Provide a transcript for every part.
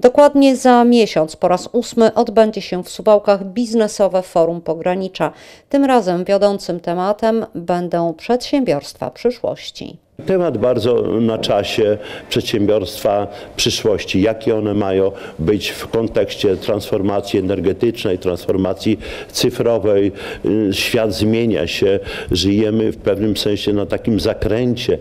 Dokładnie za miesiąc po raz ósmy odbędzie się w Suwałkach biznesowe forum pogranicza. Tym razem wiodącym tematem będą przedsiębiorstwa przyszłości. Temat bardzo na czasie przedsiębiorstwa przyszłości, jakie one mają być w kontekście transformacji energetycznej, transformacji cyfrowej. Świat zmienia się, żyjemy w pewnym sensie na takim zakręcie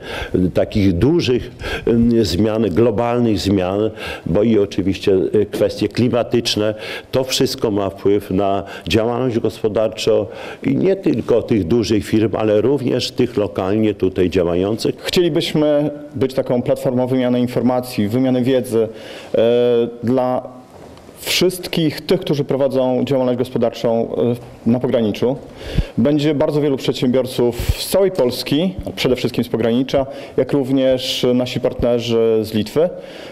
takich dużych y, zmian, globalnych zmian, bo i oczywiście y, kwestie klimatyczne. To wszystko ma wpływ na działalność gospodarczą i nie tylko tych dużych firm, ale również tych lokalnie tutaj działających. Chcielibyśmy być taką platformą wymiany informacji, wymiany wiedzy e, dla wszystkich tych, którzy prowadzą działalność gospodarczą e, na pograniczu. Będzie bardzo wielu przedsiębiorców z całej Polski, przede wszystkim z pogranicza, jak również nasi partnerzy z Litwy.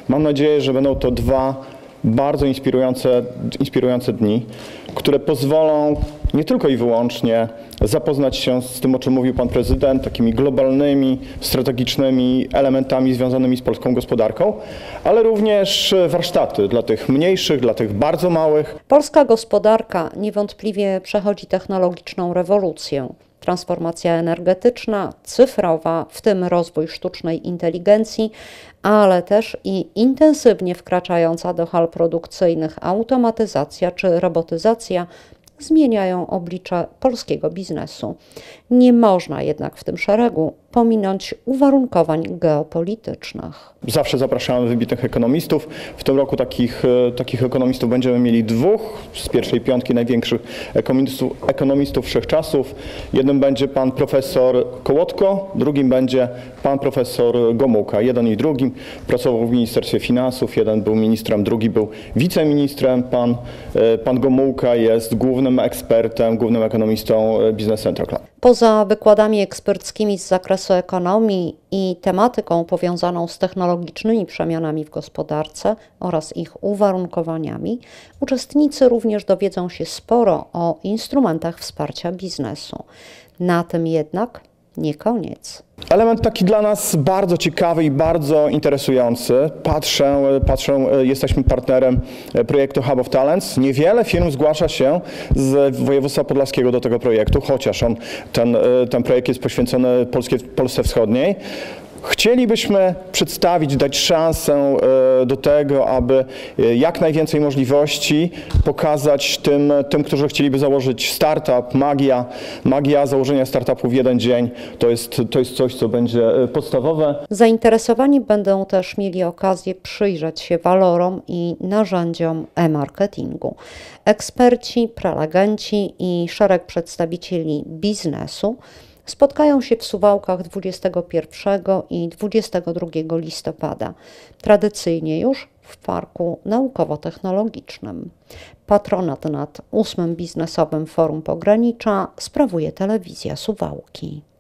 Mam nadzieję, że będą to dwa bardzo inspirujące, inspirujące dni, które pozwolą nie tylko i wyłącznie zapoznać się z tym, o czym mówił pan prezydent, takimi globalnymi, strategicznymi elementami związanymi z polską gospodarką, ale również warsztaty dla tych mniejszych, dla tych bardzo małych. Polska gospodarka niewątpliwie przechodzi technologiczną rewolucję. Transformacja energetyczna, cyfrowa, w tym rozwój sztucznej inteligencji, ale też i intensywnie wkraczająca do hal produkcyjnych automatyzacja czy robotyzacja zmieniają oblicze polskiego biznesu. Nie można jednak w tym szeregu pominąć uwarunkowań geopolitycznych. Zawsze zapraszamy wybitnych ekonomistów. W tym roku takich, e, takich ekonomistów będziemy mieli dwóch z pierwszej piątki największych ekonomistów, ekonomistów wszechczasów. Jednym będzie pan profesor Kołotko, drugim będzie pan profesor Gomułka. Jeden i drugim pracował w Ministerstwie Finansów, jeden był ministrem, drugi był wiceministrem. Pan, e, pan Gomułka jest głównym ekspertem, głównym ekonomistą e, Business Central Club. Poza wykładami eksperckimi z zakresu ekonomii i tematyką powiązaną z technologicznymi przemianami w gospodarce oraz ich uwarunkowaniami, uczestnicy również dowiedzą się sporo o instrumentach wsparcia biznesu. Na tym jednak nie koniec. Element taki dla nas bardzo ciekawy i bardzo interesujący. Patrzę, patrzę, jesteśmy partnerem projektu Hub of Talents. Niewiele firm zgłasza się z województwa podlaskiego do tego projektu, chociaż on, ten, ten projekt jest poświęcony Polskie, Polsce Wschodniej. Chcielibyśmy przedstawić, dać szansę e, do tego, aby e, jak najwięcej możliwości pokazać tym, tym, którzy chcieliby założyć startup, magia, magia założenia startupu w jeden dzień. To jest, to jest coś, co będzie e, podstawowe. Zainteresowani będą też mieli okazję przyjrzeć się walorom i narzędziom e-marketingu. Eksperci, prelegenci i szereg przedstawicieli biznesu spotkają się w Suwałkach 21 i 22 listopada, tradycyjnie już w Parku Naukowo-Technologicznym. Patronat nad ósmym biznesowym forum pogranicza sprawuje telewizja Suwałki.